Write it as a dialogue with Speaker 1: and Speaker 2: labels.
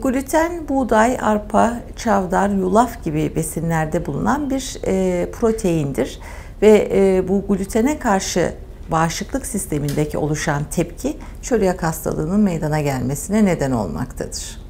Speaker 1: Gluten, buğday, arpa, çavdar, yulaf gibi besinlerde bulunan bir e, proteindir ve e, bu glutene karşı bağışıklık sistemindeki oluşan tepki çölyak hastalığının meydana gelmesine neden olmaktadır.